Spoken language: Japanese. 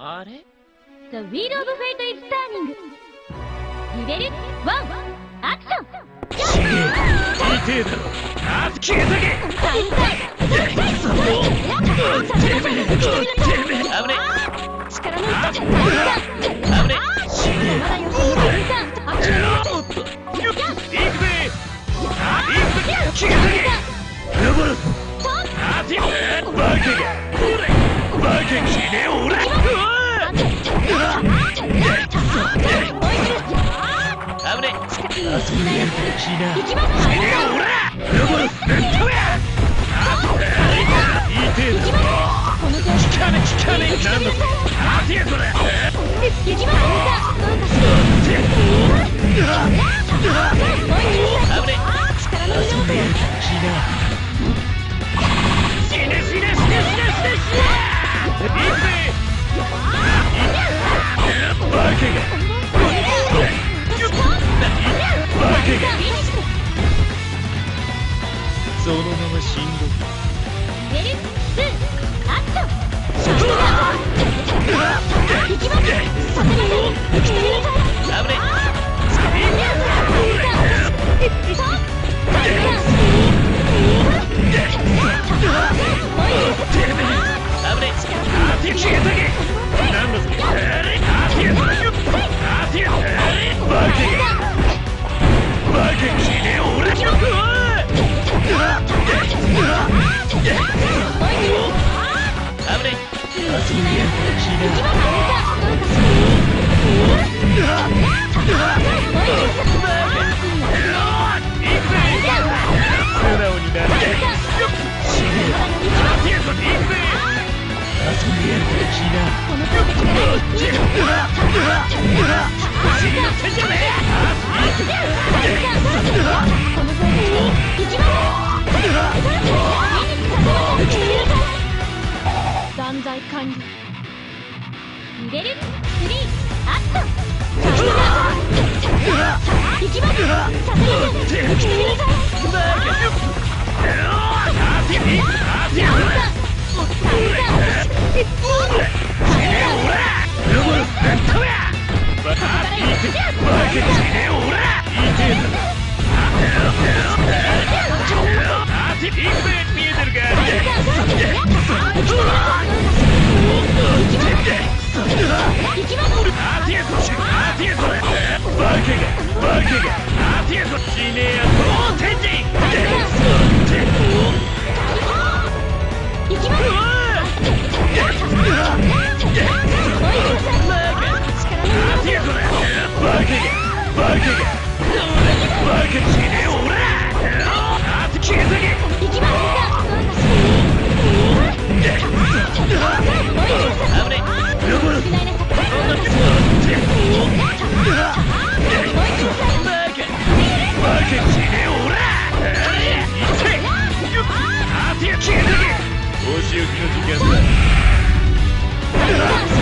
あれ？The Wheel of Fate is turning. リベル1アクション痛えだろあ消えたけ危ね力の一つカウンター危ねまだよカウンターアクションおっと行くぜあ行くぜ消えたけやばるあてバカがバカが死ねおらうわ危そのまま死んどけレベル2アクションシャンダー行きますさせないよ行きてみなさい危ねえたけなんだそれあれあてやあてやバカがバカが死ね俺気な行くぜ素直になれ死ねあてやこれ行くぜ遊びやるから気なこの攻撃散財完了スリー。アットカイ行きます。さきなさいバカ Yeah. お仕置きの時間だ。